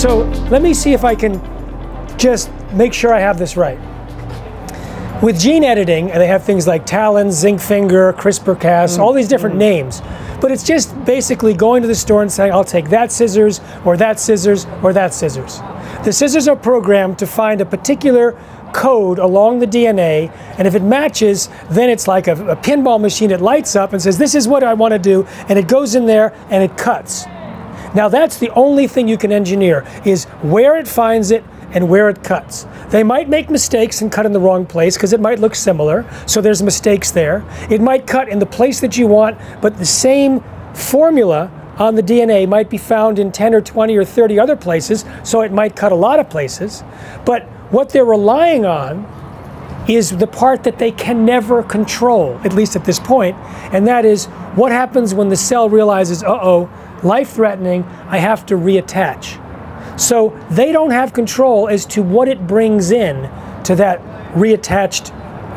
So let me see if I can just make sure I have this right. With gene editing, and they have things like TALEN, Zinc Finger, CRISPR Cas, all these different mm-hmm. names. But it's just basically going to the store and saying, I'll take that scissors, or that scissors, or that scissors. The scissors are programmed to find a particular code along the DNA, and if it matches, then it's like a, a pinball machine. It lights up and says, This is what I want to do, and it goes in there and it cuts. Now that's the only thing you can engineer is where it finds it and where it cuts. They might make mistakes and cut in the wrong place because it might look similar, so there's mistakes there. It might cut in the place that you want, but the same formula on the DNA might be found in 10 or 20 or 30 other places, so it might cut a lot of places. But what they're relying on is the part that they can never control, at least at this point, and that is what happens when the cell realizes, uh oh, life threatening, I have to reattach. So they don't have control as to what it brings in to that reattached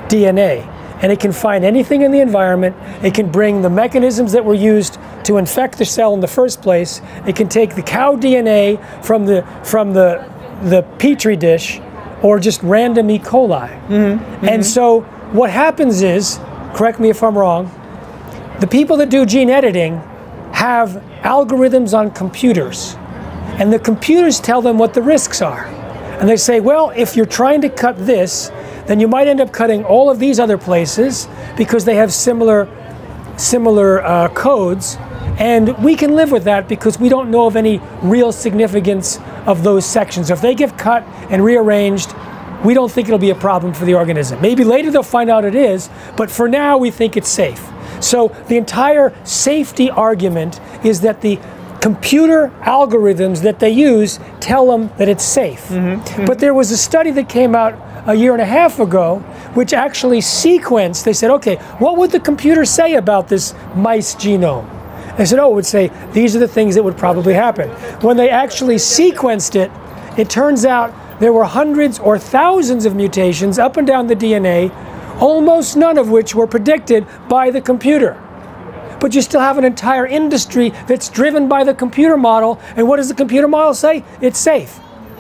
DNA. And it can find anything in the environment. It can bring the mechanisms that were used to infect the cell in the first place. It can take the cow DNA from the from the the petri dish or just random E. coli. Mm-hmm. And so what happens is, correct me if I'm wrong, the people that do gene editing have algorithms on computers and the computers tell them what the risks are. And they say, well, if you're trying to cut this, then you might end up cutting all of these other places because they have similar, similar uh, codes. And we can live with that because we don't know of any real significance of those sections. If they get cut and rearranged, we don't think it'll be a problem for the organism. Maybe later they'll find out it is, but for now we think it's safe. So the entire safety argument is that the computer algorithms that they use tell them that it's safe. Mm-hmm. Mm-hmm. But there was a study that came out a year and a half ago which actually sequenced, they said, okay, what would the computer say about this mice genome? They said, oh, it would say, these are the things that would probably happen. When they actually sequenced it, it turns out there were hundreds or thousands of mutations up and down the DNA, almost none of which were predicted by the computer but you still have an entire industry that's driven by the computer model. And what does the computer model say? It's safe.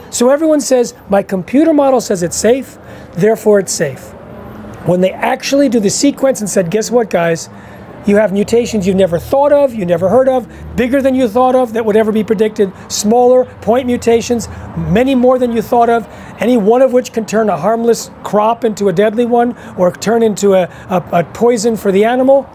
So everyone says, my computer model says it's safe, therefore it's safe. When they actually do the sequence and said, guess what, guys? You have mutations you've never thought of, you never heard of, bigger than you thought of that would ever be predicted, smaller point mutations, many more than you thought of, any one of which can turn a harmless crop into a deadly one or turn into a, a, a poison for the animal